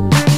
you